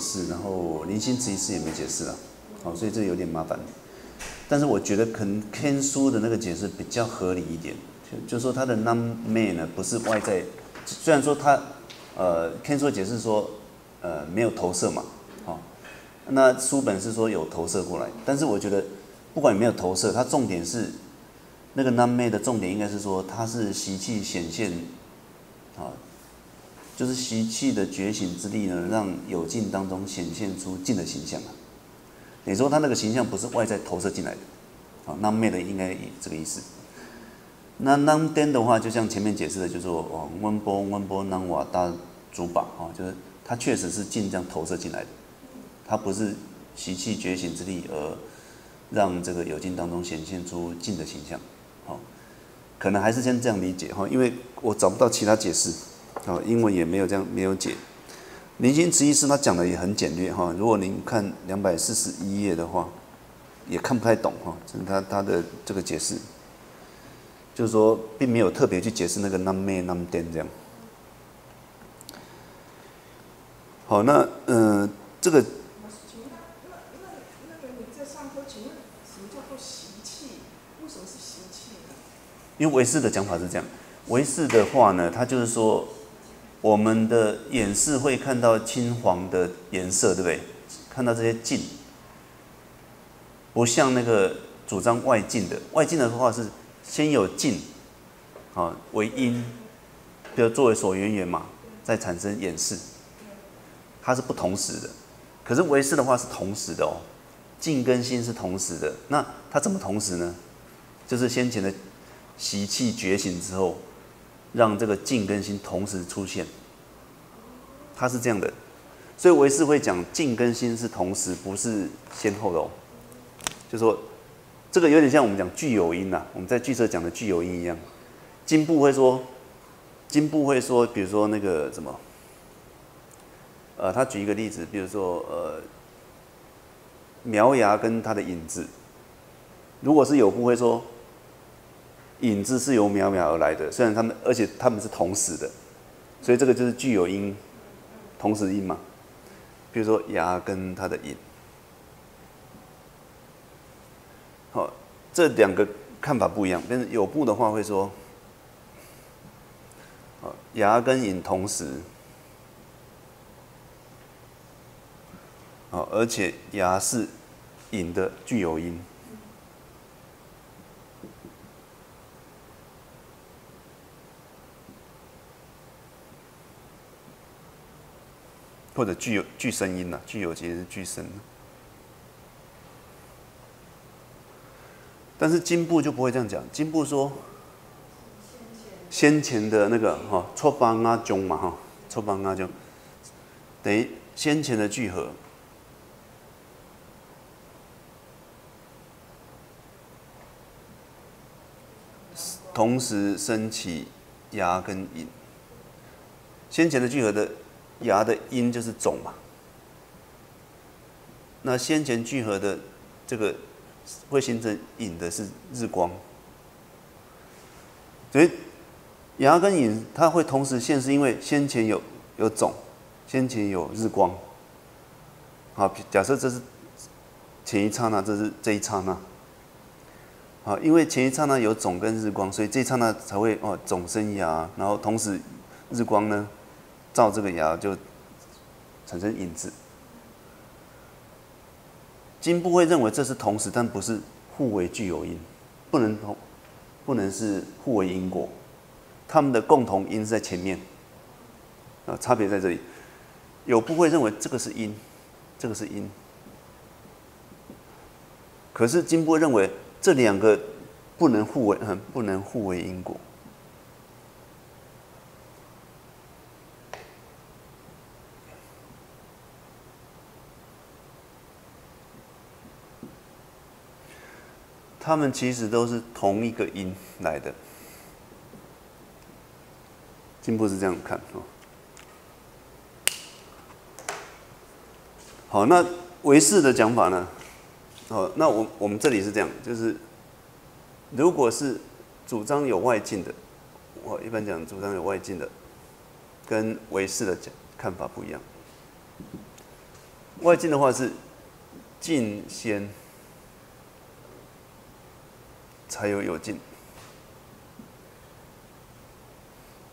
释，然后林心慈医师也没解释啊，好，所以这有点麻烦。但是我觉得可能天书的那个解释比较合理一点，就就说他的 nam 没呢不是外在，虽然说他呃天书解释说呃没有投射嘛，好，那书本是说有投射过来，但是我觉得不管有没有投射，它重点是那个 nam 没的重点应该是说它是习气显现。啊，就是习气的觉醒之力呢，让有境当中显现出境的形象啊。你说他那个形象不是外在投射进来的，啊，那灭的应该这个意思。那南颠的话，就像前面解释的，就是说哦，温波温波南瓦大主把啊，就是它确实是境这样投射进来的，它不是习气觉醒之力而让这个有境当中显现出境的形象，好。可能还是先这样理解哈，因为我找不到其他解释，哦，英文也没有这样没有解。林心慈医师他讲的也很简略哈，如果您看两百四十一页的话，也看不太懂哈，他他的这个解释，就是说并没有特别去解释那个 nam me nam den 这样。好，那嗯，这个。因为维氏的讲法是这样，维氏的话呢，他就是说，我们的眼视会看到青黄的颜色，对不对？看到这些镜，不像那个主张外境的，外境的话是先有镜，啊为因，就作为所缘缘嘛，再产生眼视，它是不同时的。可是唯识的话是同时的哦，镜跟心是同时的。那它怎么同时呢？就是先前的。习气觉醒之后，让这个静跟心同时出现，它是这样的，所以唯识会讲静跟心是同时，不是先后的哦。就说这个有点像我们讲具有因呐，我们在句社讲的具有因一样。金部会说，金部会说，比如说那个什么，呃，他举一个例子，比如说呃，苗芽跟它的影子，如果是有部会说。影子是由渺渺而来的，虽然他们，而且他们是同时的，所以这个就是具有因，同时因嘛。比如说牙跟它的影，好，这两个看法不一样。但是有部的话会说，好，牙跟影同时，好，而且牙是影的具有因。或者具有具声音呐，具有其实是具声。但是金部就不会这样讲，金部说先前的那个哈，错邦阿中嘛哈，错邦阿中等于先前的聚合，同时升起牙跟引，先前的聚合的。牙的因就是种嘛，那先前聚合的这个会形成影的是日光，所以牙跟影它会同时现，是因为先前有有种，先前有日光。好，假设这是前一刹那，这是这一刹那。好，因为前一刹那有种跟日光，所以这一刹那才会哦种生芽，然后同时日光呢。照这个牙就产生影子，经部会认为这是同时，但不是互为具有因，不能同，不能是互为因果，他们的共同因是在前面，啊，差别在这里。有部会认为这个是因，这个是因，可是金部认为这两个不能互为，嗯不能互为因果。他们其实都是同一个音来的，进步是这样看哦。好，那唯识的讲法呢？哦，那我我们这里是这样，就是如果是主张有外境的，我一般讲主张有外境的，跟唯识的讲看法不一样。外境的话是境先才有有劲，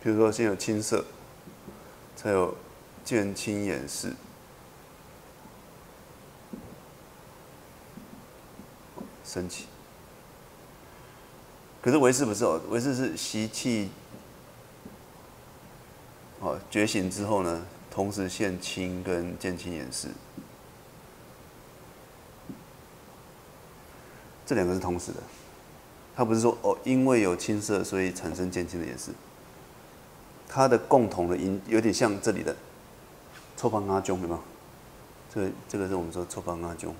比如说先有青色，才有见青眼视。神奇，可是唯识不是哦，唯识是习气，哦觉醒之后呢，同时现清跟见清眼视，这两个是同时的，他不是说哦因为有青色所以产生渐青的颜色，它的共同的因有点像这里的错方阿中，有没有？这个这个是我们说错方阿中。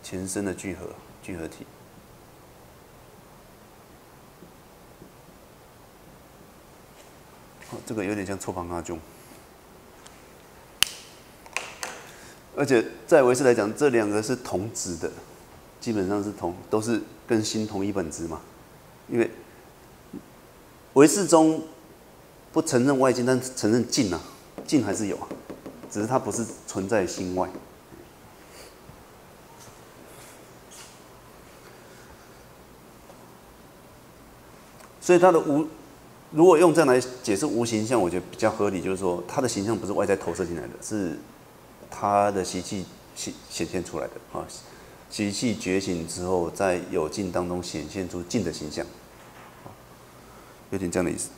前身的聚合聚合体，哦这个有点像错方阿中，而且在维氏来讲，这两个是同质的，基本上是同，都是跟心同一本质嘛。因为维氏中不承认外境，但承认境啊，境还是有啊，只是它不是存在心外。所以它的无，如果用这样来解释无形象，我觉得比较合理。就是说，它的形象不是外在投射进来的，是它的习气显显现出来的啊。习气觉醒之后，在有境当中显现出境的形象，有点这样的意思。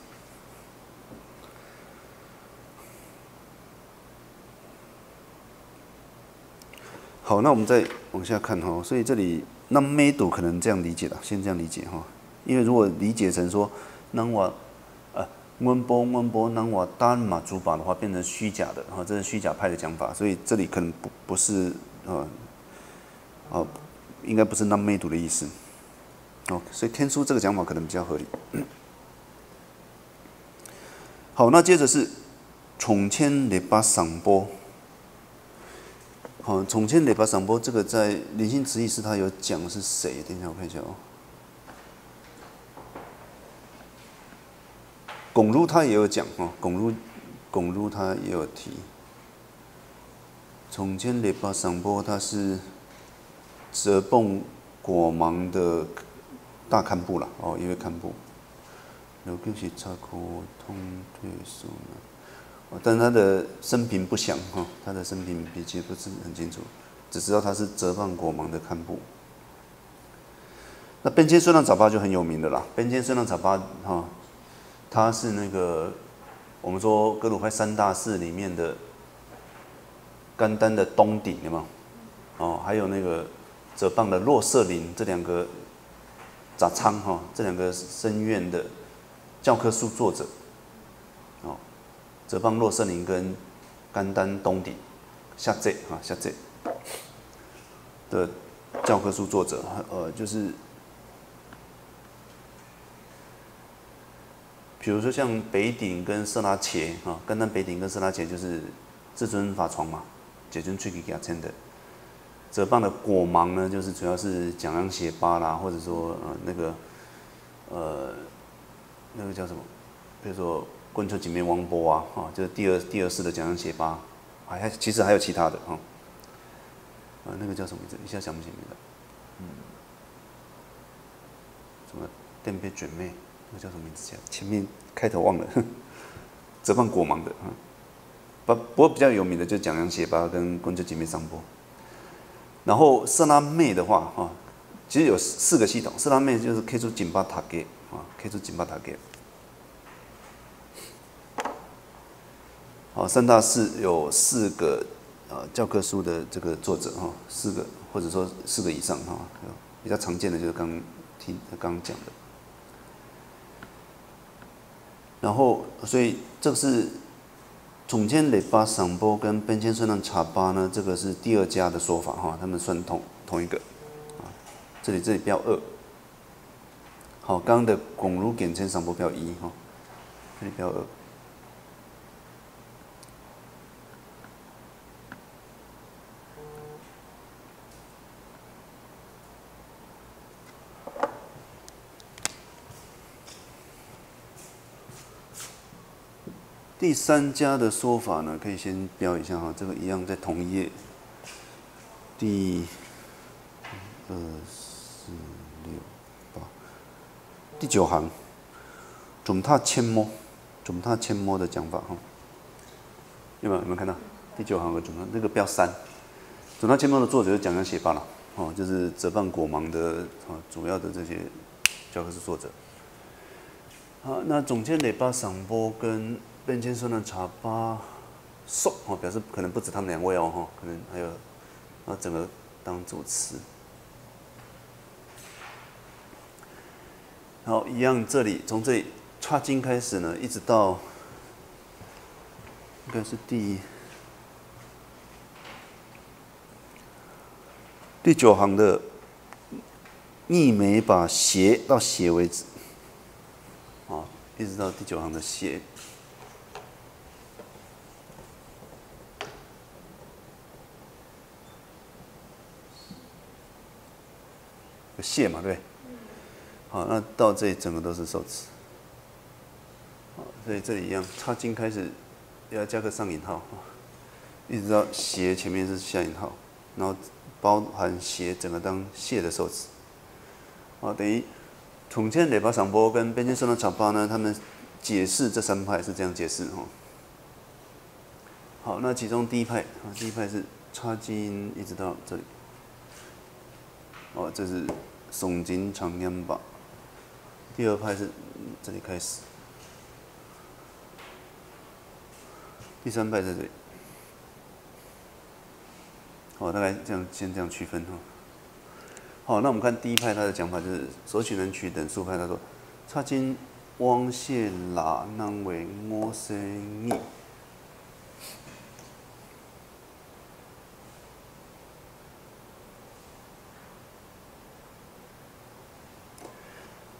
好，那我们再往下看哈。所以这里那 middle 可能这样理解了，先这样理解哈。因为如果理解成说，能瓦，呃，温波温波能瓦丹马珠巴的话，变成虚假的，哈，这是虚假派的讲法，所以这里可能不不是，呃，哦，应该不是那美读的意思，哦，所以天书这个讲法可能比较合理。好，那接着是重千雷巴赏波，好，重千雷巴赏波这个在灵性词义是他有讲是谁？等一下我看一下哦。巩如他也有讲哦，巩如，巩如他也有提。从前列巴桑波他是泽泵果芒的大堪布了哦，一位堪布。有根是查考通退书呢，但他的生平不详哈，他的生平笔记不是很清楚，只知道他是泽棒果芒的堪布。那边间孙浪早巴就很有名的啦，边间孙浪早巴哈。他是那个我们说格鲁派三大寺里面的甘丹的东顶，的嘛？哦，还有那个泽棒的洛瑟林这两个杂仓哈，这两个僧院的教科书作者，哦，泽棒洛瑟林跟甘丹东顶下这啊下这的教科书作者，呃，就是。比如说像北顶跟色拉切啊，甘丹北顶跟色拉切就是至尊法床嘛，解尊吹给给他签的。泽棒的果芒呢，就是主要是讲阳写巴啦，或者说呃那个呃那个叫什么？比如说棍球锦面王波啊，啊，就是第二第二世的讲阳写巴，还其实还有其他的哈。啊，那个叫什么名字？一下想不起名字。嗯，什么电杯卷妹？那个叫什么名字？前面开头忘了，折放果芒的啊，不不过比较有名的就蒋阳写吧跟公主姐妹上波。然后色拉妹的话哈，其实有四个系统，色拉妹就是 K 出紧巴塔给啊，K 出紧巴塔给。好，三大四有四个呃教科书的这个作者哈，四个或者说四个以上哈，比较常见的就是刚听刚刚讲的。然后，所以这个是总监雷巴桑波跟边千顺浪查巴呢，这个是第二家的说法哈，他们算同同一个啊。这里这里标二，好，刚刚的巩如简称桑波标一哈，这里标二。第三家的说法呢，可以先标一下哈，这个一样在同一页，第二、四、六、八，第九行，总踏千摸，总踏千摸的讲法哈，有没有有没有看到？第九行的总踏那个标三，总踏千摸的作者就讲讲写罢了，哦，就是泽半果芒的啊主要的这些教科书作者。好，那总监得把赏波跟边先生的茶吧送哦，表示可能不止他们两位哦，哈，可能还有啊整个当主持。好，一样，这里从这里插经开始呢，一直到应该是第第九行的逆眉把斜到斜为止。一直到第九行的斜谢，谢嘛，对，好，那到这里整个都是受词，好，所以这里一样，插经开始要加个上引号，一直到斜前面是下引号，然后包含斜整个当谢的受词，好，等于。重庆雷巴赏波跟边境圣的草巴呢，他们解释这三派是这样解释哈。好，那其中第一派啊，第一派是插金一直到这里，哦，这是耸金长烟吧。第二派是这里开始，第三派在这里。好，大概这样先这样区分哈。好，那我们看第一派他的讲法就是索取人取等数派，他说：差金汪谢拉南为我生意。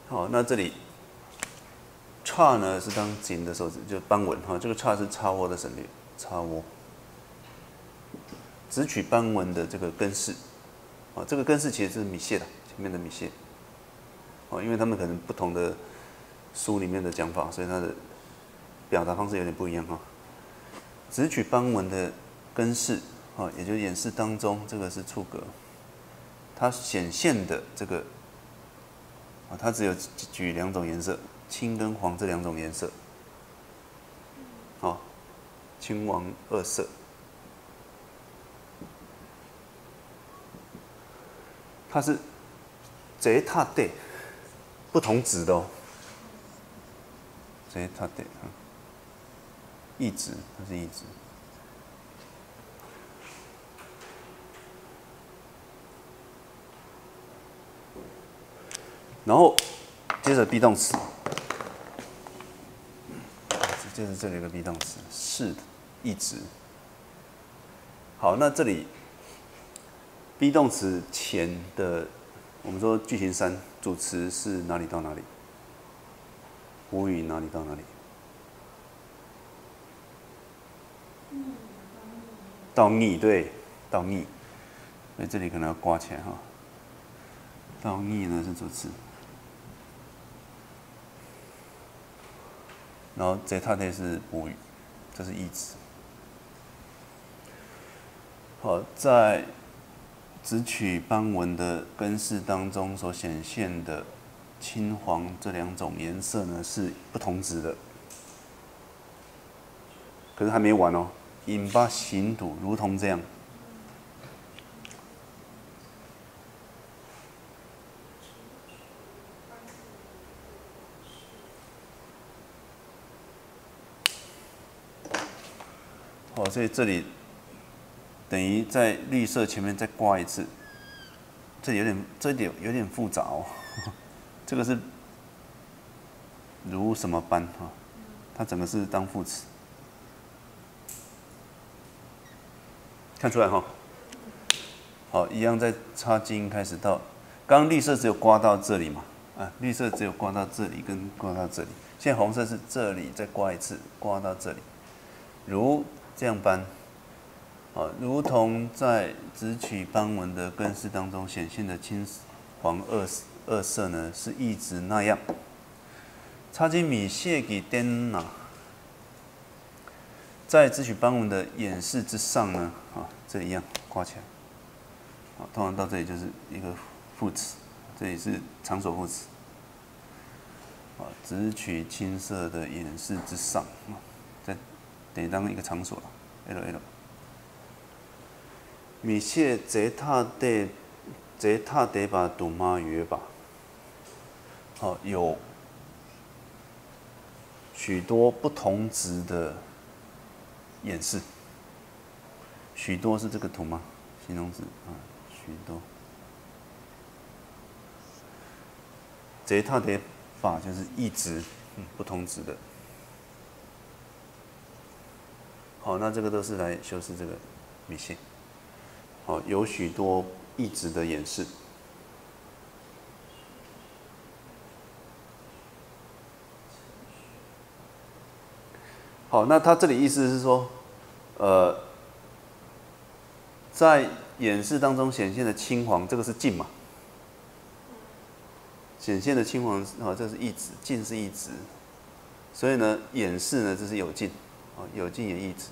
好，那这里差呢是当紧的手指，就斑纹哈，这个差是插窝的省略，插窝只取斑纹的这个根式。哦，这个根式其实是米线的，前面的米线。哦，因为他们可能不同的书里面的讲法，所以它的表达方式有点不一样哈。只取斑纹的根式，啊，也就是演示当中，这个是触格，它显现的这个，啊，它只有举两种颜色，青跟黄这两种颜色。好，青黄二色。它是贼塔对，不同值的哦。贼塔对，一值，它是一值。然后接着 be 动词，接着这里一个 be 动词，是一直。好，那这里。be 动词前的，我们说句型三主词是哪里到哪里？无语哪里到哪里？到逆对，到逆，所以这里可能要刮起来哈。到逆呢是主词，然后这它这是无语，这是意词。好，在。只取斑纹的根式当中所显现的青黄这两种颜色呢是不同值的，可是还没完哦，引发形土如同这样。所以这里。等于在绿色前面再刮一次，这有点，这点有点复杂哦。这个是如什么般哈？它整个是当副词，看出来哈？好，一样在插金开始到，刚刚绿色只有刮到这里嘛？啊，绿色只有刮到这里跟刮到这里，现在红色是这里再刮一次，刮到这里，如这样般。啊，如同在直取斑纹的根式当中显现的青黄二二色呢，是一直那样。插进米线给颠呐，在直取斑纹的演示之上呢，啊，这一样挂起来。啊，通常到这里就是一个副词，这里是场所副词。啊，只取青色的演示之上，在等于当一个场所了。L L。米谢泽塔德泽塔德巴杜马约吧。好，有许多不同值的演示。许多是这个图吗？形容词啊，许多。泽塔德。法就是一值，嗯，不同值的。好，那这个都是来修饰这个米线。好，有许多一直的演示。好，那他这里意思是说，呃，在演示当中显现的青黄，这个是净嘛？显现的青黄啊，这是一直，近是一直，所以呢，演示呢，这是有近，啊，有近也一值。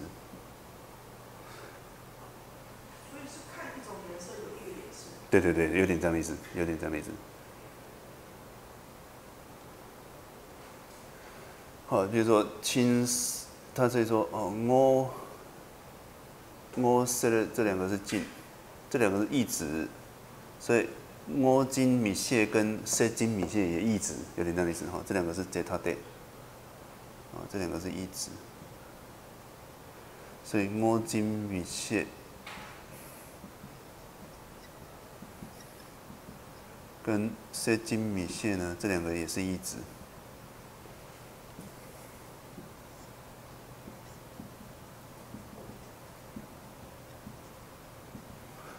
所以是看一种颜色有一个颜色。对对对，有点这样的意思，有点这样的意思。好，比如说青，他所以说哦，我我设的这两个是近，这两个是一值，所以。我金米线跟色金米线也一直有点那意思哈，这两个是 zeta 啊，这两个是一直，所以摸金米线跟色金米线呢，这两个也是一直，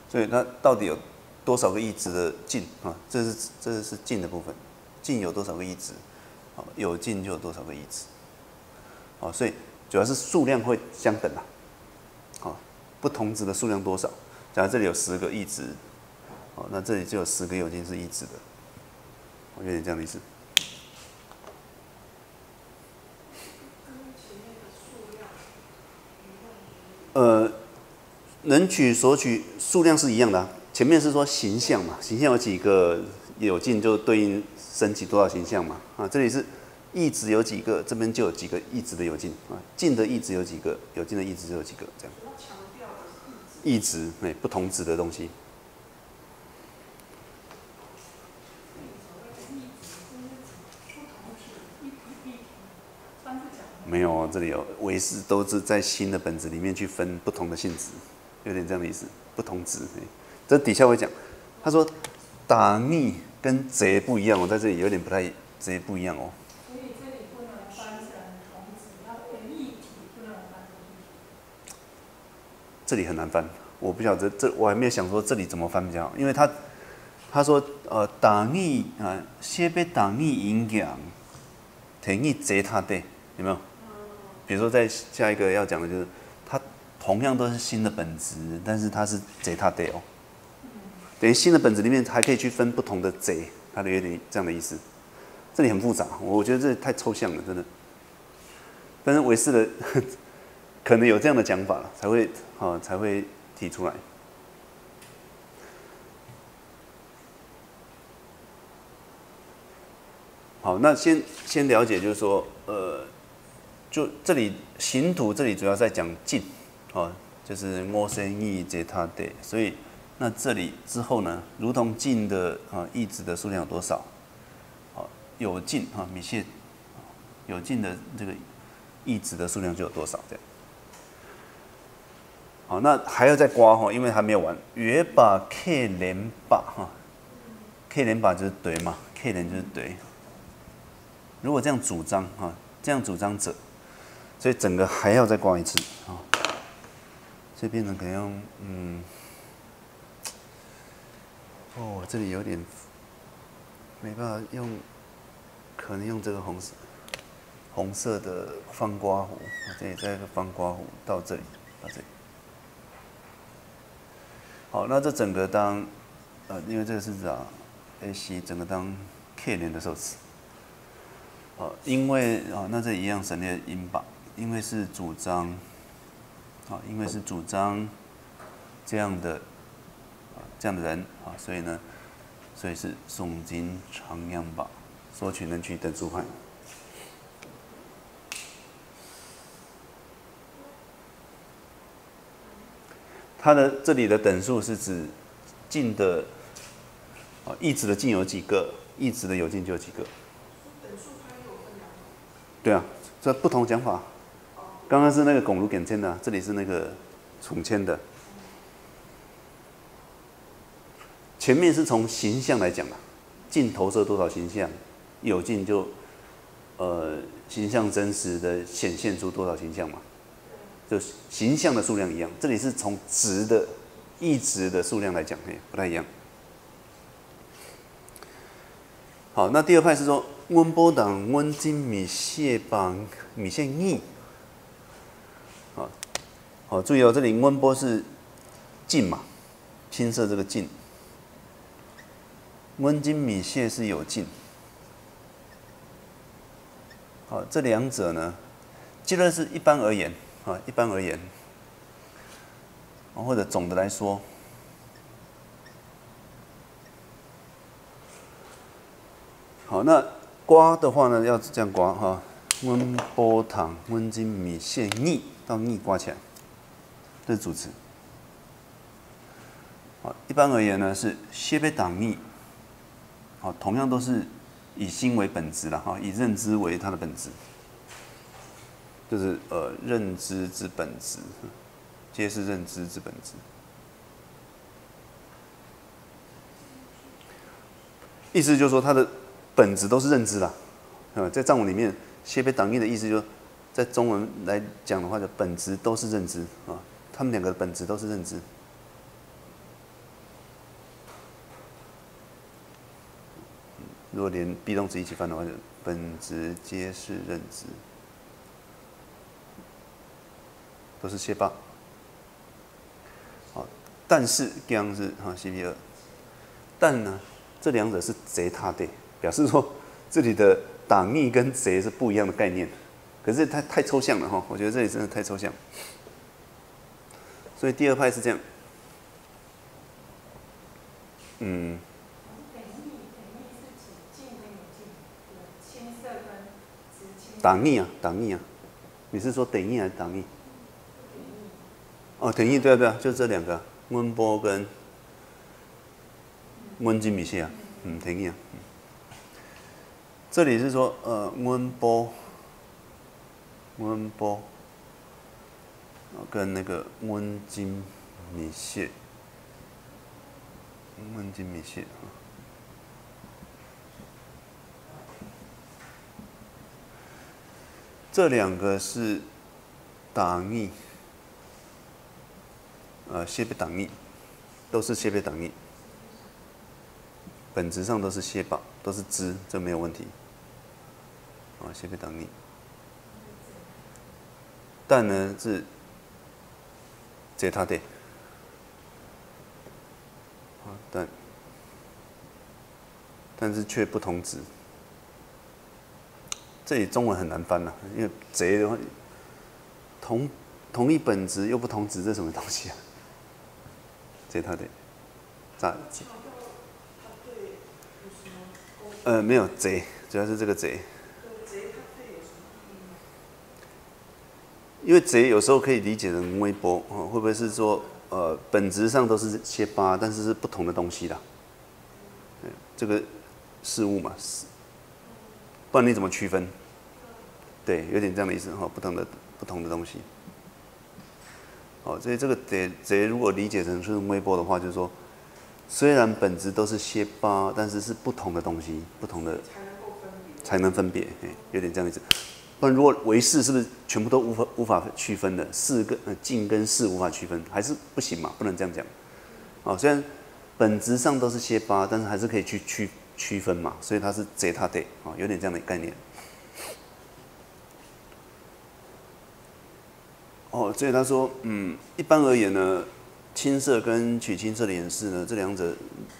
所以它到底有？多少个一值的净啊？这是这是净的部分，净有多少个一值？好，有净就有多少个一值。好，所以主要是数量会相等啊。不同值的数量多少？假如这里有十个一值，哦，那这里就有十个有净是一值的。我有点这样的意思。呃，能取所取数量是一样的。前面是说形象嘛，形象有几个有进就对应升起多少形象嘛，啊，这里是一值有几个，这边就有几个一值的有进啊，进的一值有几个，有进的一值就有几个，这样。一值，哎，不同值的东西。没有哦，这里有维是都是在新的本子里面去分不同的性质，有点这样的意思，不同值。这底下会讲，他说打逆跟贼不一样哦，在这里有点不太贼不一样哦。所以这里不能翻成同子，要变异体，不能翻这里很难翻，我不晓得这我还没有想说这里怎么翻比较好，因为他他说呃打逆啊，先被打逆影响，等于贼他对，有没有？比如说在下一个要讲的就是，它同样都是新的本质，但是它是贼他对哦。等于新的本子里面还可以去分不同的贼，它的有点这样的意思。这里很复杂，我觉得这太抽象了，真的。但是韦氏的可能有这样的讲法了，才会啊才会提出来。好，那先先了解，就是说，呃，就这里形图这里主要在讲近，啊，就是莫生意接他的，所以。那这里之后呢？如同净的啊，一值的数量有多少？好，有净啊，米线有净的这个一值的数量就有多少？这样。好，那还要再刮哈，因为还没有完。约把 K 连把哈，K 连把就是对嘛，K 连就是对。如果这样主张哈，这样主张者，所以整个还要再刮一次啊。这边呢，可能用嗯。哦，这里有点没办法用，可能用这个红色红色的方刮弧，这里再一个方刮弧到这里，到这里。好，那这整个当呃，因为这个是啊，A C 整个当 K 连的受词。好，因为啊，那这一样省略音吧，因为是主张啊，因为是主张这样的啊这样的人啊，所以呢，所以是诵经长养宝，索取能取等诸派。它的这里的等数是指进的啊，义子的进有几个，义子的有进就有几个。对啊，这不同讲法。刚刚是那个拱如点签的，这里是那个重签的。前面是从形象来讲的，镜投射多少形象，有镜就呃形象真实的显现出多少形象嘛，就形象的数量一样。这里是从值的一值的数量来讲，嘿，不太一样。好，那第二派是说温波党温金米蟹邦米线意。好，注意哦，这里温波是净嘛，青色这个净，温金米蟹是有净。好，这两者呢，既然是一般而言啊，一般而言，或者总的来说，好，那刮的话呢，要这样刮哈，温波糖温金米线逆到逆刮起来。这是主词。好，一般而言呢是歇被党逆。好，同样都是以心为本质了哈，以认知为它的本质，就是呃认知之本质，皆是认知之本质。意思就是说它的本质都是认知啦。啊，在藏文里面歇被党逆的意思，就是在中文来讲的话，就本质都是认知啊。他们两个的本质都是认知。如果连 be 动词一起翻的话，就本质皆是认知，都是谢霸。好，但是刚是哈 C P 二，但呢，这两者是贼他的，表示说 这里的党逆跟贼是不一样的概念。可是太太抽象了哈，我觉得这里真的太抽象。所以第二派是这样，嗯。党逆啊，党逆啊，你是说等逆还是党逆？哦，等逆对啊对啊，就这两个温波跟温金米线啊，嗯，等逆啊。这里是说呃温波，温波。跟那个温金米线，温金米线啊，这两个是打逆，呃，谢贝党逆，都是谢贝党逆，本质上都是谢宝，都是支，这没有问题。啊，谢贝党逆，但呢是。这他的，啊，但但是却不同值。这里中文很难翻呐，因为贼的话，同同一本质又不同值，这什么东西啊？贼他的，咋？呃，没有贼，主要是这个贼。因为贼有时候可以理解成微波，哦，会不会是说，呃，本质上都是些八，但是是不同的东西的，这个事物嘛，是，不然你怎么区分？对，有点这样的意思哈，不同的不同的东西。哦，所以这个贼贼如果理解成是微波的话，就是说，虽然本质都是些八，但是是不同的东西，不同的才能分别，哎，有点这样子。不然，如果为四是不是全部都无法无法区分的？四跟呃静跟四无法区分，还是不行嘛？不能这样讲。哦，虽然本质上都是些八，但是还是可以去区区分嘛。所以它是贼他得啊，有点这样的概念。哦，所以他说，嗯，一般而言呢，青色跟取青色的颜色呢，这两者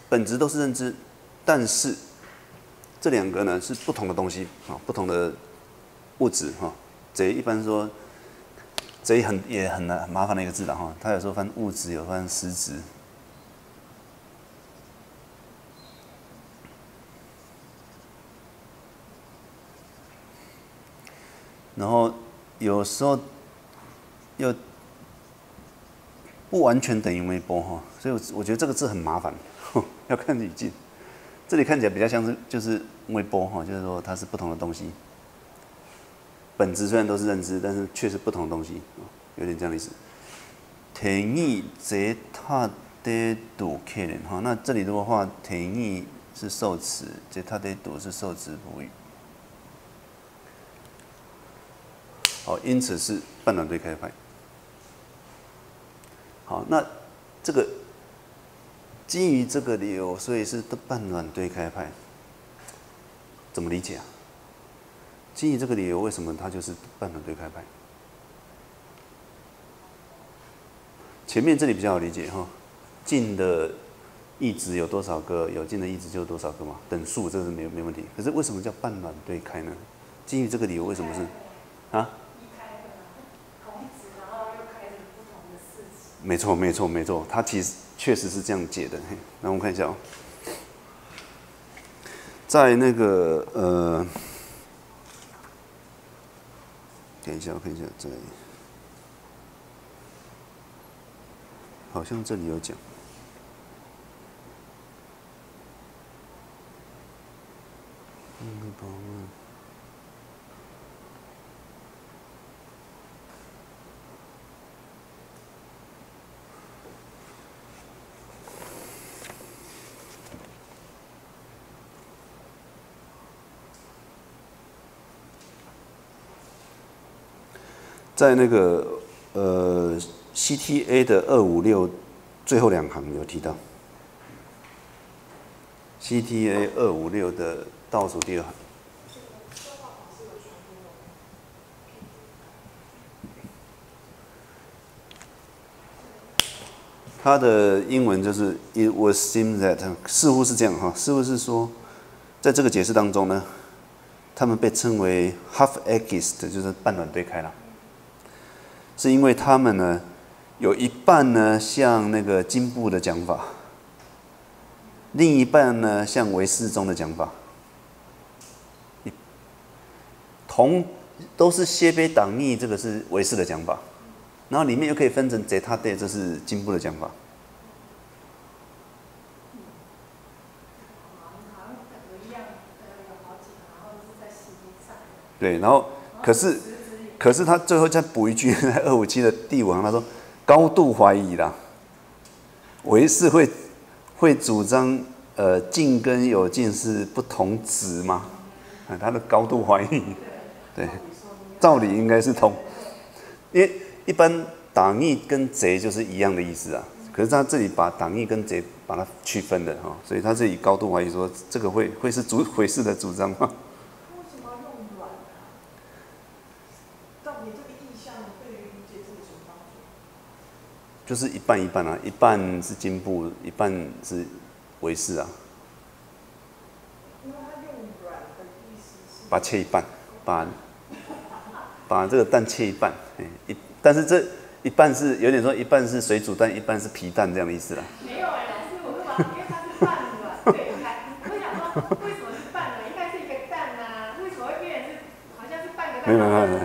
本质都是认知，但是这两个呢是不同的东西啊，不同的。物质哈，贼一般说，贼很也很难很麻烦的一个字了哈。他有时候翻物质，有翻实质。然后有时候又不完全等于微波哈，所以我我觉得这个字很麻烦，要看语境。这里看起来比较像是就是微波哈，就是说它是不同的东西。本质虽然都是认知，但是却是不同的东西，有点这样的意思。天意则他得读客人哈，那这里的话，天意是受词，则他得读是受词补语。好，因此是半卵对开派。好，那这个基于这个理由，所以是半卵对开派，怎么理解啊？基于这个理由，为什么它就是半卵对开派？前面这里比较好理解哈，静的一值有多少个？有静的一值就有多少个嘛？等数这是没没问题。可是为什么叫半卵对开呢？基于这个理由，为什么是啊？没错，没错，没错，它其实确实是这样解的。那我们看一下哦，在那个呃，等一下，我看一下，在好像这里有讲。在那个呃 CTA 的二五六最后两行有提到，CTA 二五六的倒数第二行，它的英文就是 It was seem that 似乎是这样哈，似乎是说，在这个解释当中呢，他们被称为 half-exist，就是半卵对开了。是因为他们呢，有一半呢像那个金部的讲法，另一半呢像唯识中的讲法，同都是歇杯党逆，这个是唯识的讲法，然后里面又可以分成贼他对，这是金部的讲法。对，然后可是。可是他最后再补一句，二五七的帝王，他说高度怀疑啦，唯是会会主张呃静跟有静是不同值吗？啊，他的高度怀疑，对，道理应该是同，因为一般党义跟贼就是一样的意思啊，可是他这里把党义跟贼把它区分的哈，所以他这里高度怀疑说这个会会是主回事的主张吗？就是一半一半啊，一半是金布，一半是维氏啊。把切一半，把把这个蛋切一半，一但是这一半是有点说一半是水煮蛋，一半是皮蛋这样的意思啦。没有哎，老师，我会把因为它是半软对开，我想说为什么是半软？应该是一个蛋啊，为什么会变成是好像是半个蛋？没有没有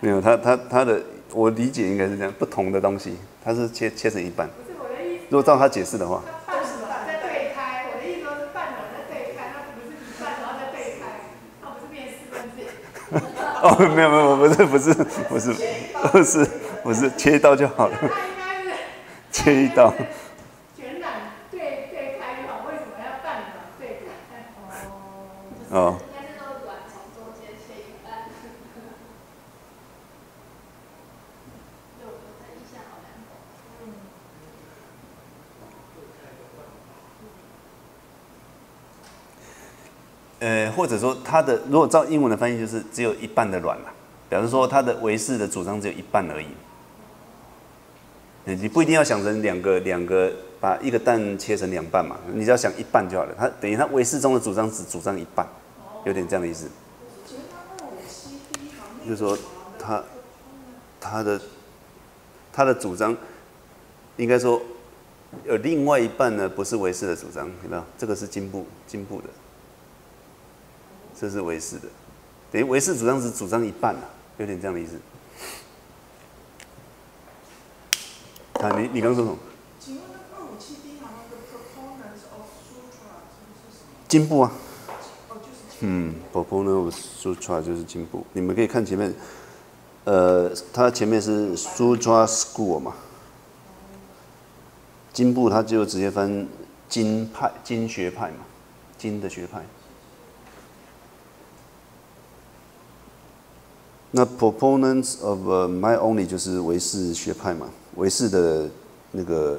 没有，他他他的我理解应该是这样，不同的东西。它是切切成一半。不是我的意思。如果照他解释的话。半卵在对开，我的意思说是半卵在对开，它不是一半然后在对开，它不是变四分之一。哦，没有没有，不是不是不是不是不是切一刀就好了。切一刀。全卵对对开就好，为什么要半卵对开？哦。呃，或者说它的如果照英文的翻译，就是只有一半的卵了，表示说它的维氏的主张只有一半而已。你不一定要想成两个两个把一个蛋切成两半嘛，你只要想一半就好了。它等于它维氏中的主张只主张一半，有点这样的意思。就是说，他他的他的主张应该说有另外一半呢，不是维氏的主张，有没有？这个是进步进步的，这是维氏的，等于维氏主张只主张一半啊，有点这样的意思。啊，你你刚说什么？请问那二五七 D 行那个 proponents of sutra 是什么？进步啊。哦，就是嗯，proponent of sutra 就是进步。你们可以看前面，呃，它前面是 sutra school 嘛，进步它就直接翻经派、经学派嘛，经的学派。那 proponents of my only 就是维氏学派嘛，维氏的那个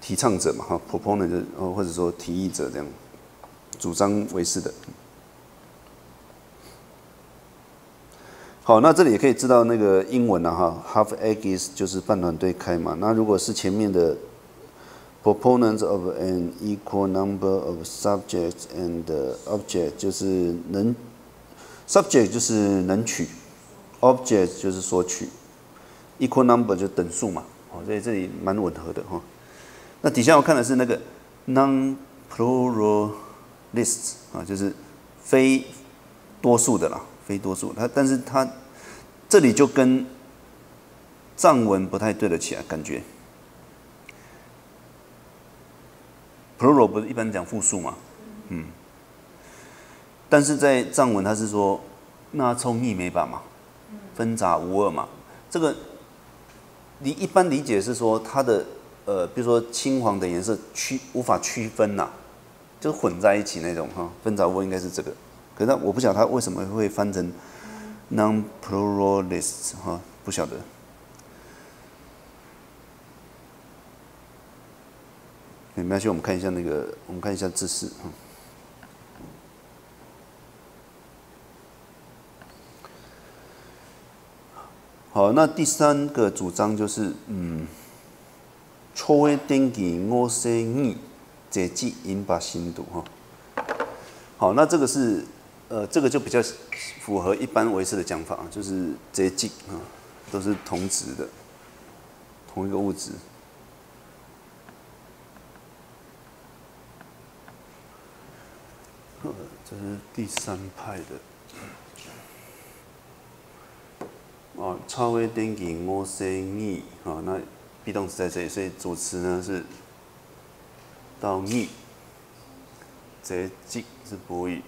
提倡者嘛，哈，proponent 就或者说提议者这样。主张维氏的。好，那这里也可以知道那个英文了哈，half egg is 就是半团对开嘛。那如果是前面的 proponents of an equal number of subjects and objects，就是能 subject 就是能取，object 就是索取，equal number 就等数嘛。哦，所以这里蛮吻合的哈。那底下我看的是那个 non-plural。lists 啊，就是非多数的啦，非多数。它，但是它这里就跟藏文不太对得起来，感觉。plural 不是一般讲复数嘛，嗯。但是在藏文它是说那冲一没把嘛，分杂无二嘛。这个你一般理解是说它的呃，比如说青黄的颜色区无法区分呐。就混在一起那种哈，分杂物应该是这个，可是我不晓得它为什么会翻成 non-pluralist 哈，不晓得。没关系，我们看一下那个，我们看一下字式哈。好，那第三个主张就是，嗯，初的登记我生意。这记引把心读哈，好，那这个是呃，这个就比较符合一般维氏的讲法就是这记啊，都是同质的，同一个物质。这是第三派的，哦，超微电机我生意啊，那 be 动词在这里，所以主词呢是。到逆，这即是不语。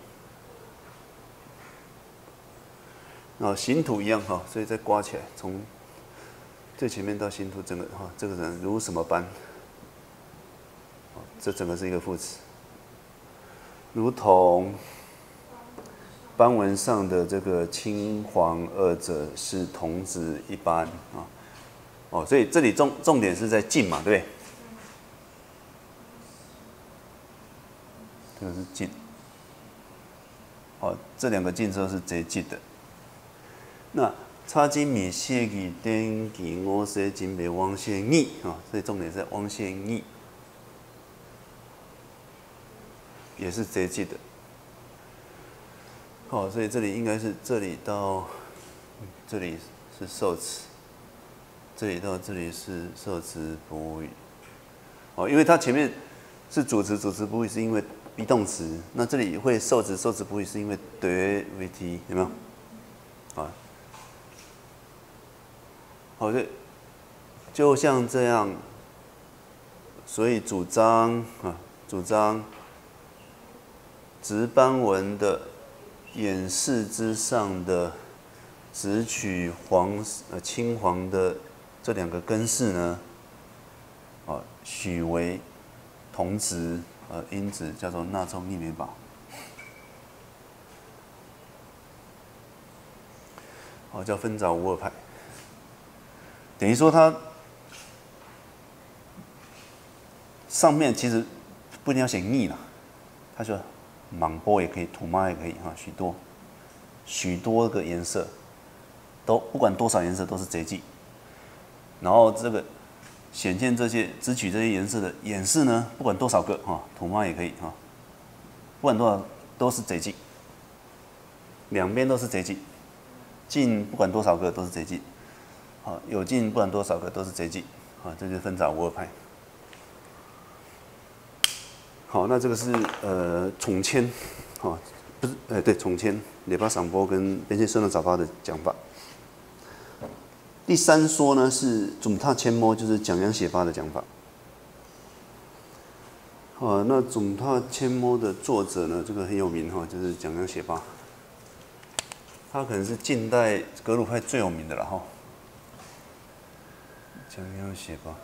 后形图一样哈，所以再刮起来，从最前面到形图，整个哈，这个人如什么般？哦这整个是一个副词，如同斑纹上的这个青黄二者是同子一般啊。哦，所以这里重重点是在近嘛，对不对？这个是进，好，这两个进车是直接的。那差金米谢给登记我是金北王先义啊，所以重点在王先义，也是直接的。好，所以这里应该是这里到这里是受词，这里到这里是受词补语。哦，因为它前面是主词，主词补语是因为。be 动词，那这里会受词，受词不会是因为 de vt 有没有？啊，好的，就像这样，所以主张啊，主张直斑纹的眼视之上的只取黄呃青黄的这两个根式呢，啊，许为同值。呃，因子叫做纳冲逆免宝，哦，叫分早无二派，等于说它上面其实不一定要写逆了，他说莽波也可以，土猫也可以哈，许多许多个颜色都不管多少颜色都是贼迹，然后这个。显现这些只取这些颜色的演示呢？不管多少个哈，土猫也可以哈，不管多少都是贼迹，两边都是贼迹，进不管多少个都是贼迹。好，有进不管多少个都是贼记，好，这就是分早无二派。好，那这个是呃重迁，好，不是，呃对，重迁，列巴散波跟边线生的早发的讲法。第三说呢是总踏千摸，就是讲阳写发的讲法。好，那总踏千摸的作者呢，这个很有名哈，就是讲阳写发。他可能是近代格鲁派最有名的了哈。讲阳写发。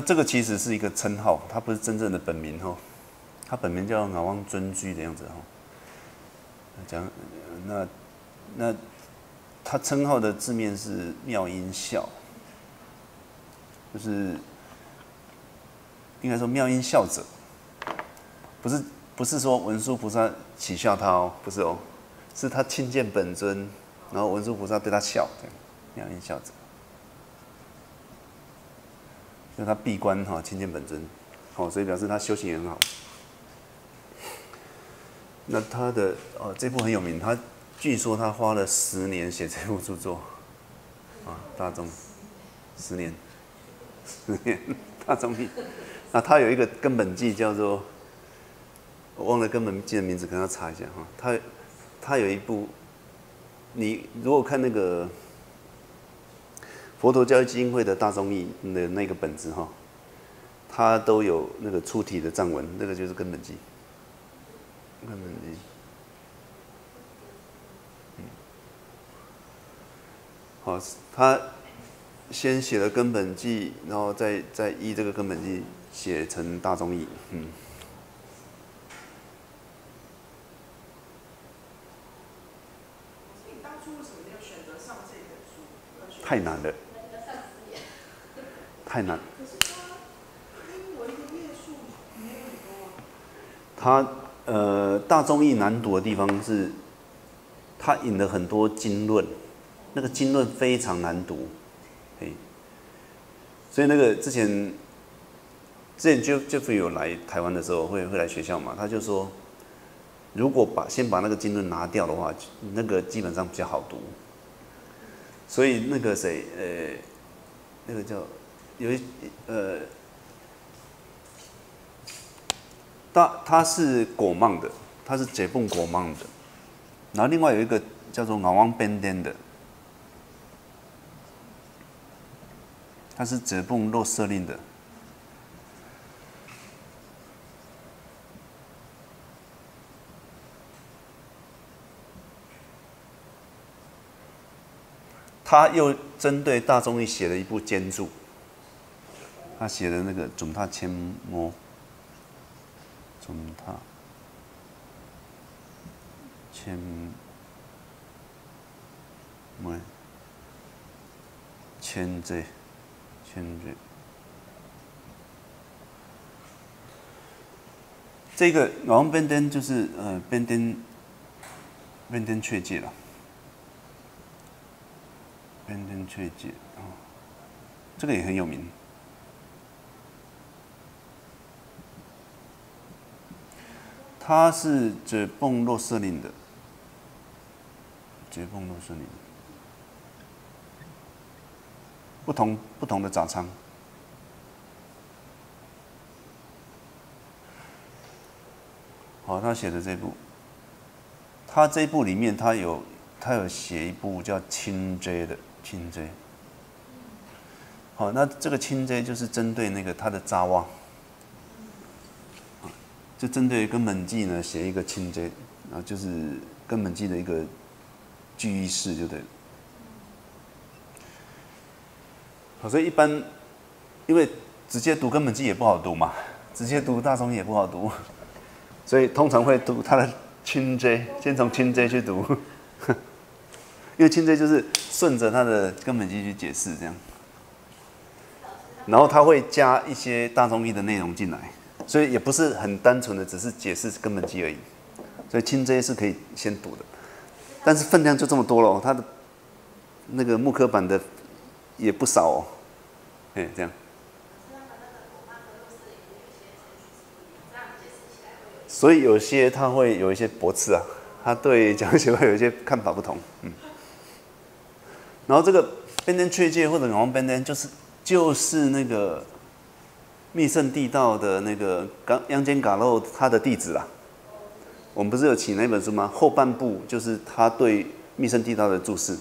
那这个其实是一个称号，他不是真正的本名哈，他本名叫老王尊居的样子哈。讲那那他称号的字面是妙音笑，就是应该说妙音笑者，不是不是说文殊菩萨起笑他哦，不是哦，是他亲见本尊，然后文殊菩萨对他笑，对，妙音笑者。那他闭关哈，亲见本尊，好，所以表示他修行也很好。那他的哦，这部很有名，他据说他花了十年写这部著作，啊，大众，十年，十年 大众。那他有一个根本记叫做，我忘了根本记的名字，可能要查一下哈。他他有一部，你如果看那个。佛陀教育基金会的大众义的那个本子哈，它都有那个出题的藏文，那个就是根本记。根本记。好，他先写了根本记，然后再再依这个根本记写成大众义，嗯。太难了。太难。他呃，大综艺难读的地方是，他引了很多经论，那个经论非常难读，嘿。所以那个之前，之前就就有来台湾的时候，会会来学校嘛，他就说，如果把先把那个经论拿掉的话，那个基本上比较好读。所以那个谁，呃，那个叫。有一呃，他他是果芒的，他是解泵果芒的，然后另外有一个叫做老王边颠的，他是解泵洛色令的，他又针对大众义写了一部兼注。他写的那个总塔千摩，总塔千摩，千字，千字。这个王边登就是呃边登边登确界了，边登确界啊，这个也很有名。他是解泵洛色令的，解泵洛色令，不同不同的早餐。好，他写的这部，他这部里面他有他有写一部叫清 J 的清 J。好，那这个清 J 就是针对那个他的扎旺。就针对根本记呢写一个清节，啊，就是根本记的一个句意式，就对。好，所以一般因为直接读根本记也不好读嘛，直接读大宗也不好读，所以通常会读它的清节，先从清节去读，因为清节就是顺着它的根本记去解释这样，然后他会加一些大宗义的内容进来。所以也不是很单纯的，只是解释根本机而已。所以清这些是可以先读的，但是分量就这么多了，它的那个木刻版的也不少哦，哎，这样。所以有些他会有一些驳斥啊，他对讲协会有一些看法不同，嗯。然后这个边登确界或者王边登就是就是那个密圣地道的那个冈央间嘎漏他的弟子啦。我们不是有请那本书吗？后半部就是他对密圣地道的注释，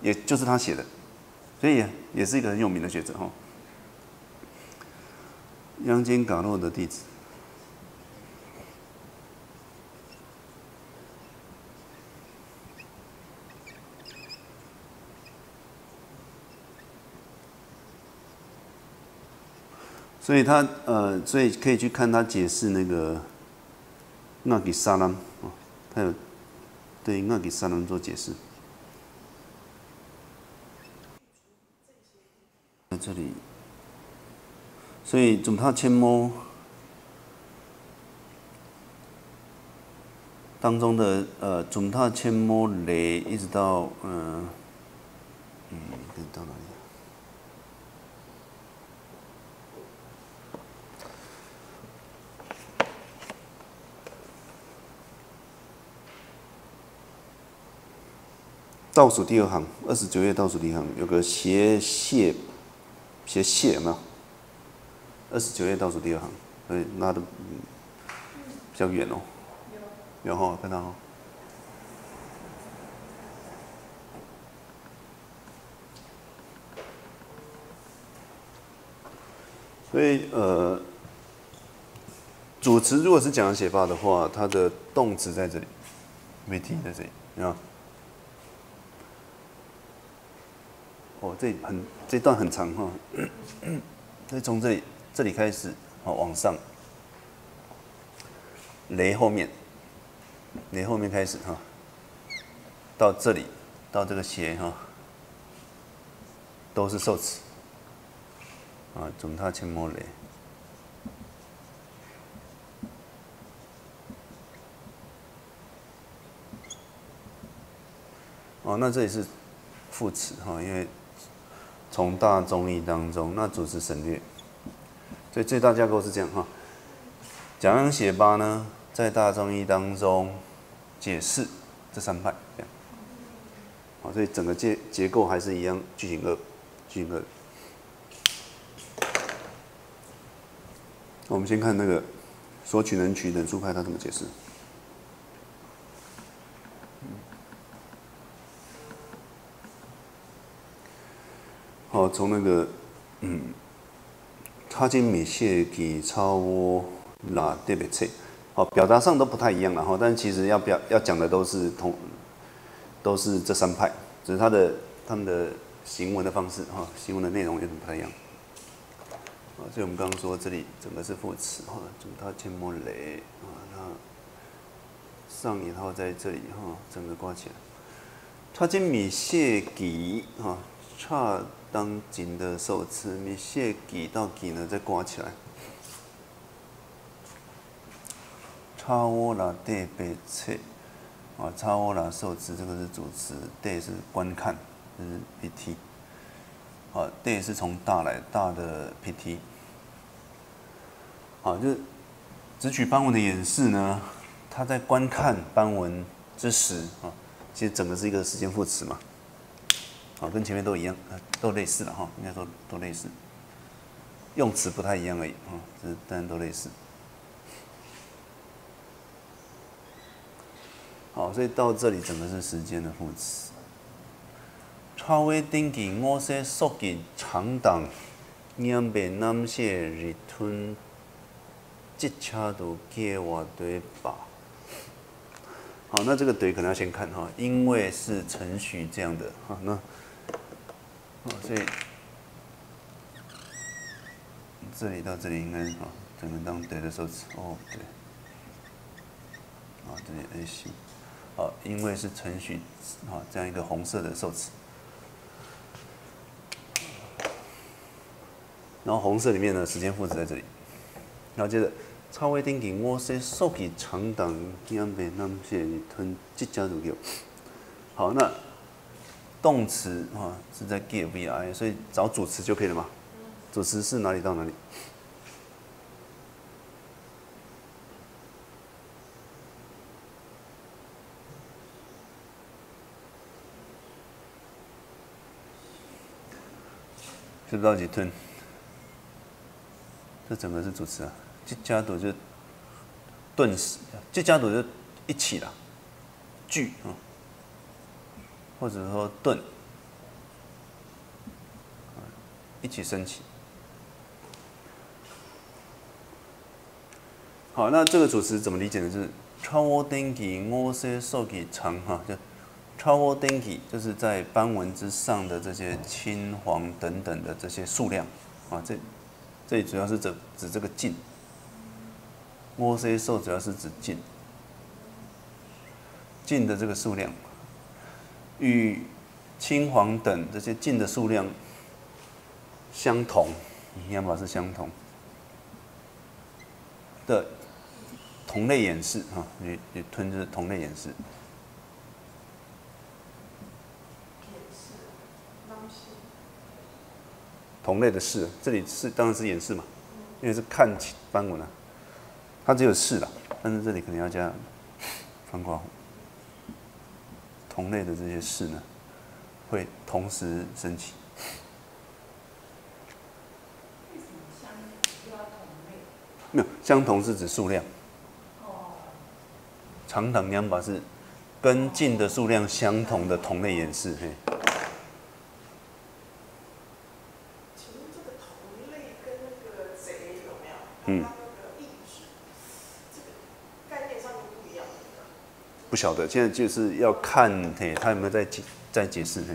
也就是他写的，所以也是一个很有名的学者哈。央间嘎漏的弟子。所以他呃，所以可以去看他解释那个那给沙拉啊，他有对那给沙拉做解释。在这里，所以总他千摸当中的呃，总他千摸雷一直到嗯嗯，到哪里？倒数第二行，二十九页倒数第二行有个斜线，斜线有没有？二十九页倒数第二行，所以拉的比较远哦。有。有哈，看到哈。所以呃，主词如果是讲写法的话，它的动词在这里没听在这里，你哦，这很这段很长哈，所以从这里这里开始，哦往上，雷后面，雷后面开始哈，到这里到这个斜哈，都是受词，啊，总他前莫雷，哦，那这里是副词哈，因为。从大中医当中，那主词省略，所以最大架构是这样哈。讲写八呢，在大中医当中解释这三派，这样。好，所以整个结结构还是一样，句型二，句型二。我们先看那个索取能取等数派，它怎么解释？好，从那个，嗯，他今米谢给超窝拉特别切，哦，表达上都不太一样了哈，但其实要表要讲的都是同，都是这三派，只是他的他们的行文的方式哈，行文的内容有点不太一样。啊，所以我们刚刚说这里整个是副词哈，整他千莫雷啊，那上引号在这里哈，整个挂起来，他今米谢给啊。差当今的受持，你写几到几呢？再挂起来。差我啦，对被切啊，差我啦，受持这个是主词，对是观看，这是 PT。啊，对是从大来大的 PT。好，就是只取斑纹的演示呢，他在观看斑纹之时啊，其实整个是一个时间副词嘛。好，跟前面都一样，都类似了哈，应该说都类似，用词不太一样而已啊，这当然都类似。好，所以到这里整个是时间的副词。超微顶级我些缩紧长档，两边南些日吞，即恰都给我对吧？好，那这个对可能要先看哈，因为是程序这样的哈，那。哦，所以这里到这里应该啊，整个当对的受词哦，对，啊，这里 A C，好，因为是程序啊，这样一个红色的受词，然后红色里面呢，时间副词在这里，然后接着超微丁给我些数据长档，两边那些吞即将入有，好，那动词啊是在 give v i，所以找主词就可以了嘛。主词是哪里到哪里？是不知道几吞？这整个是主词啊，这加朵就顿时，这加朵就一起了，聚啊，或者说顿，一起升起。好，那这个主词怎么理解呢？就是超窝登记，我些受给长哈，就超窝登记，就是在斑纹之上的这些青黄等等的这些数量啊，这这里主要是指指这个茎。我些受主要是指茎，茎的这个数量与青黄等这些茎的数量相同，一样吧？是相同的。同类演示啊，你你吞就是同类演示。同类的式，这里是当然是演示嘛，因为是看斑纹啊，它只有式了，但是这里肯定要加方括弧。同类的这些事呢，会同时升起。没有，相同是指数量。长等两把是跟进的数量相同的同类演示，嘿。请问这个同类跟那个贼有没有？嗯。那个意思，这个概念上面不一样。不晓得，现在就是要看嘿，他有没有在解在解释嘿。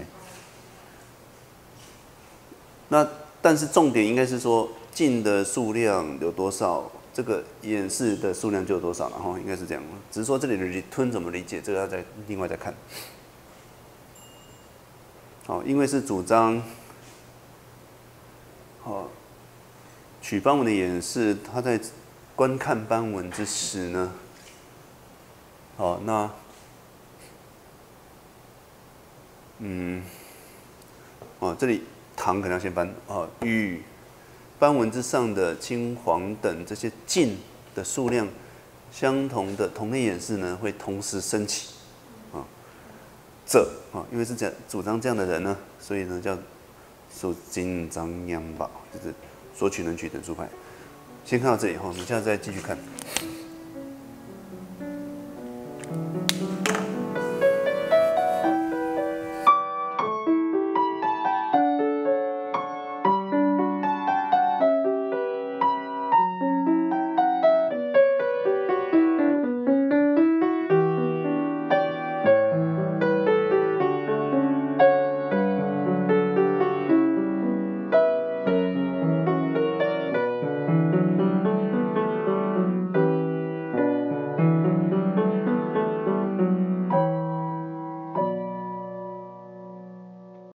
那但是重点应该是说进的数量有多少？这个演示的数量就有多少然后，应该是这样。只是说这里的 return 怎么理解，这个要再另外再看。好，因为是主张，好，取斑纹的演示，他在观看斑纹之时呢，好，那，嗯，哦，这里唐可能要先翻，哦，与。斑纹之上的青黄等这些茎的数量相同的同类演示呢，会同时升起啊。这啊，因为是这样主张这样的人呢，所以呢叫受金张央吧，就是索取能取等数派。先看到这里哈，我们下次再继续看。